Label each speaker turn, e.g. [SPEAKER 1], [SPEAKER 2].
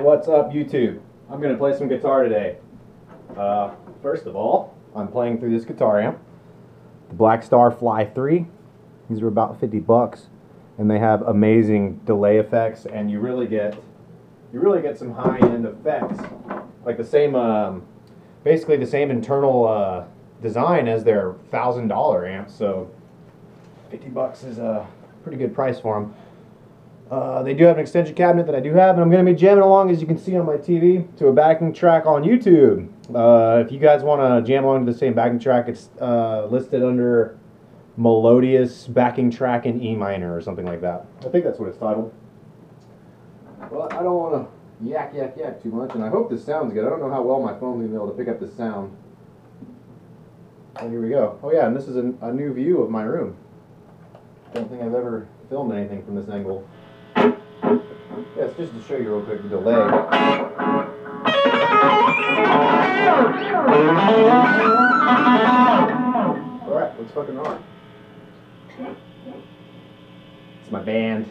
[SPEAKER 1] What's up YouTube? I'm gonna play some guitar today. Uh, first of all, I'm playing through this guitar amp, the Blackstar Fly 3. These are about 50 bucks, and they have amazing delay effects, and you really get you really get some high-end effects, like the same, um, basically the same internal uh, design as their thousand dollar amps. So 50 bucks is a pretty good price for them. Uh, they do have an extension cabinet that I do have, and I'm going to be jamming along, as you can see on my TV, to a backing track on YouTube. Uh, if you guys want to jam along to the same backing track, it's uh, listed under Melodious Backing Track in E minor or something like that. I think that's what it's titled. Well, I don't want to yak, yak, yak too much, and I hope this sounds good. I don't know how well my phone's going to be able to pick up this sound. So here we go. Oh yeah, and this is a, a new view of my room. I Don't think I've ever filmed anything from this angle. Yes, just to show you real quick the delay. Alright, let's fucking rock. It's my band.